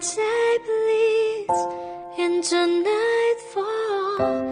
day bleeds into nightfall.